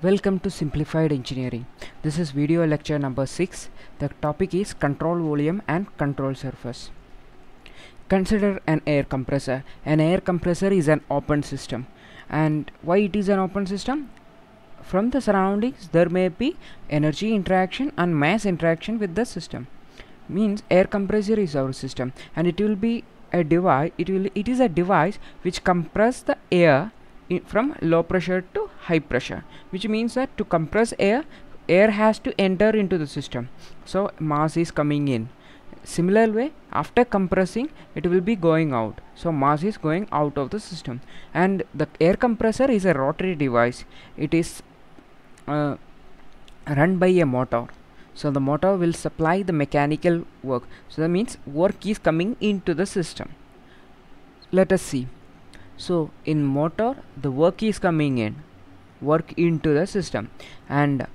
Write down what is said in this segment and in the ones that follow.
Welcome to Simplified Engineering. This is video lecture number 6. The topic is control volume and control surface. Consider an air compressor. An air compressor is an open system. And why it is an open system? From the surroundings there may be energy interaction and mass interaction with the system. Means air compressor is our system and it will be a device it will it is a device which compress the air from low pressure to high pressure which means that to compress air air has to enter into the system. So mass is coming in. Similar way after compressing it will be going out. So mass is going out of the system. And the air compressor is a rotary device. It is uh, run by a motor. So the motor will supply the mechanical work. So that means work is coming into the system. Let us see so in motor the work is coming in. Work into the system. And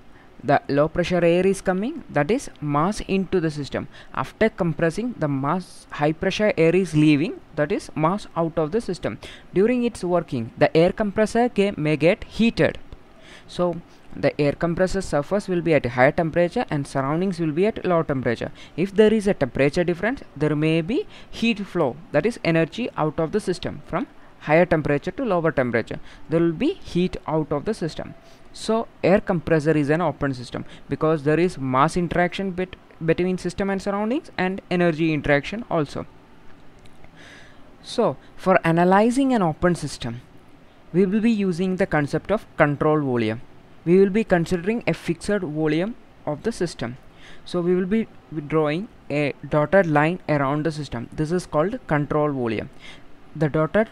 the low pressure air is coming that is mass into the system. After compressing the mass high pressure air is leaving that is mass out of the system. During its working the air compressor may get heated. So the air compressor surface will be at higher temperature and surroundings will be at low temperature. If there is a temperature difference there may be heat flow that is energy out of the system from higher temperature to lower temperature. There will be heat out of the system. So air compressor is an open system because there is mass interaction bit between system and surroundings and energy interaction also. So for analyzing an open system we will be using the concept of control volume. We will be considering a fixed volume of the system. So we will be drawing a dotted line around the system. This is called control volume. The dotted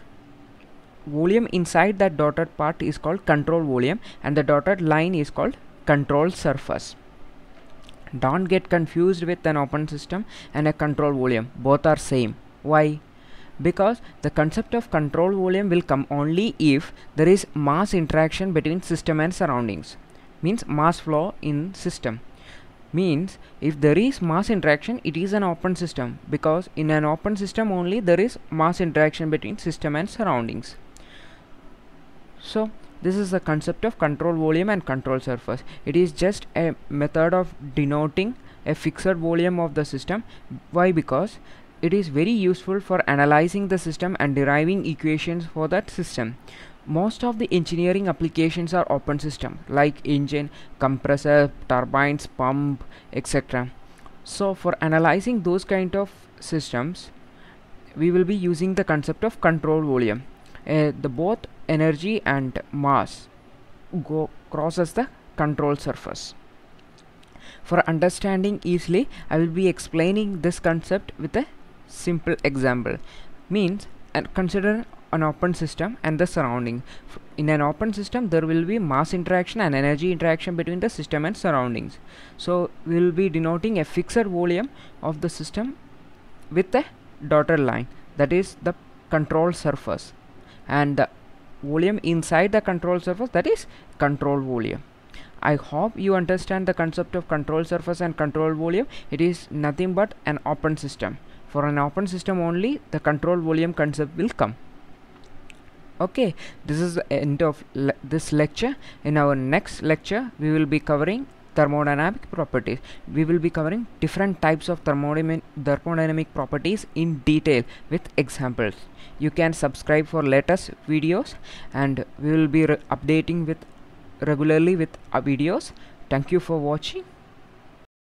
volume inside that dotted part is called control volume and the dotted line is called control surface. Don't get confused with an open system and a control volume. Both are same. Why? Because the concept of control volume will come only if there is mass interaction between system and surroundings. Means mass flow in system. Means if there is mass interaction it is an open system because in an open system only there is mass interaction between system and surroundings so this is the concept of control volume and control surface. It is just a method of denoting a fixed volume of the system. Why? Because it is very useful for analyzing the system and deriving equations for that system. Most of the engineering applications are open system like engine compressor turbines pump etc so for analyzing those kind of systems we will be using the concept of control volume Uh, the both energy and mass go crosses the control surface. For understanding easily i will be explaining this concept with a simple example. Means and consider an open system and the surrounding. In an open system there will be mass interaction and energy interaction between the system and surroundings. So we will be denoting a fixed volume of the system with a dotted line. That is the control surface and the volume inside the control surface that is control volume. I hope you understand the concept of control surface and control volume. It is nothing but an open system. For an open system only the control volume concept will come. Okay this is the end of le this lecture. In our next lecture we will be covering thermodynamic properties. We will be covering different types of thermodynamic thermodynamic properties in detail with examples. You can subscribe for latest videos and we will be updating with regularly with our videos. Thank you for watching